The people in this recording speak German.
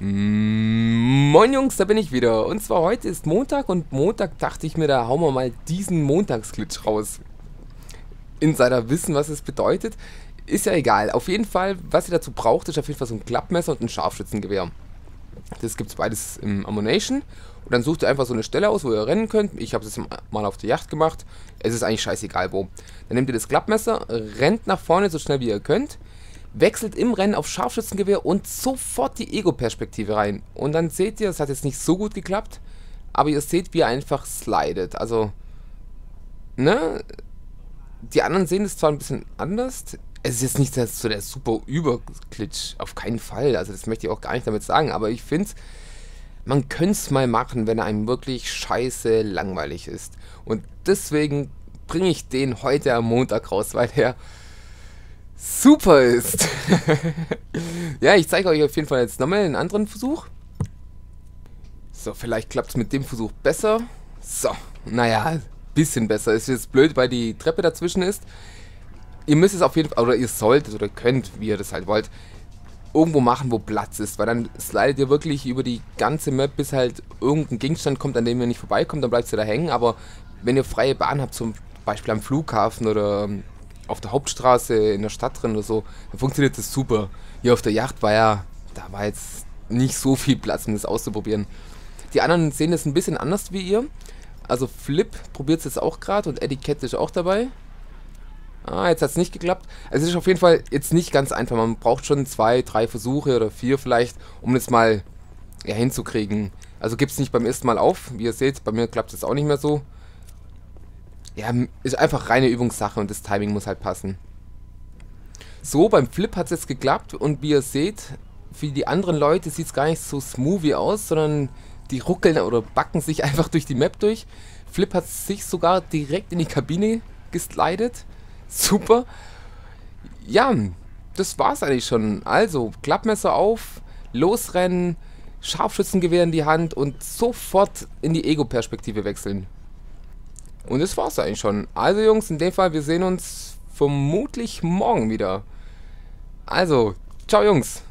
Mm, moin Jungs, da bin ich wieder. Und zwar heute ist Montag und Montag dachte ich mir, da hauen wir mal diesen Montagsglitch raus. Insider wissen, was es bedeutet. Ist ja egal. Auf jeden Fall, was ihr dazu braucht, ist auf jeden Fall so ein Klappmesser und ein Scharfschützengewehr. Das gibt es beides im Ammunition. Und dann sucht ihr einfach so eine Stelle aus, wo ihr rennen könnt. Ich habe es mal auf der Yacht gemacht. Es ist eigentlich scheißegal wo. Dann nehmt ihr das Klappmesser, rennt nach vorne so schnell wie ihr könnt wechselt im Rennen auf Scharfschützengewehr und sofort die Ego-Perspektive rein. Und dann seht ihr, es hat jetzt nicht so gut geklappt, aber ihr seht, wie er einfach slidet. Also, ne? Die anderen sehen es zwar ein bisschen anders. Es ist jetzt nicht so der super Überglitch, auf keinen Fall. Also das möchte ich auch gar nicht damit sagen, aber ich finde, man könnte es mal machen, wenn einem wirklich scheiße langweilig ist. Und deswegen bringe ich den heute am Montag raus, weil der super ist. ja, ich zeige euch auf jeden Fall jetzt nochmal einen anderen Versuch. So, vielleicht klappt es mit dem Versuch besser. So, naja, bisschen besser. Ist jetzt blöd, weil die Treppe dazwischen ist. Ihr müsst es auf jeden Fall, oder ihr solltet oder könnt, wie ihr das halt wollt, irgendwo machen, wo Platz ist. Weil dann slidet ihr wirklich über die ganze Map, bis halt irgendein Gegenstand kommt, an dem ihr nicht vorbeikommt, dann bleibt ihr da hängen. Aber wenn ihr freie Bahn habt, zum Beispiel am Flughafen oder auf der Hauptstraße in der Stadt drin oder so, dann funktioniert das super. Hier auf der Yacht war ja, da war jetzt nicht so viel Platz, um das auszuprobieren. Die anderen sehen das ein bisschen anders wie ihr. Also Flip probiert es jetzt auch gerade und Etikette ist auch dabei. Ah, jetzt hat es nicht geklappt. Also es ist auf jeden Fall jetzt nicht ganz einfach. Man braucht schon zwei, drei Versuche oder vier vielleicht, um das mal ja, hinzukriegen. Also gibt es nicht beim ersten Mal auf. Wie ihr seht, bei mir klappt es auch nicht mehr so ja, ist einfach reine Übungssache und das Timing muss halt passen. So, beim Flip hat es jetzt geklappt und wie ihr seht, für die anderen Leute sieht es gar nicht so smoothie aus, sondern die ruckeln oder backen sich einfach durch die Map durch. Flip hat sich sogar direkt in die Kabine geslidet. Super. Ja, das war's eigentlich schon. Also, Klappmesser auf, losrennen, Scharfschützengewehr in die Hand und sofort in die Ego-Perspektive wechseln. Und das war's eigentlich schon. Also Jungs, in dem Fall, wir sehen uns vermutlich morgen wieder. Also, ciao Jungs.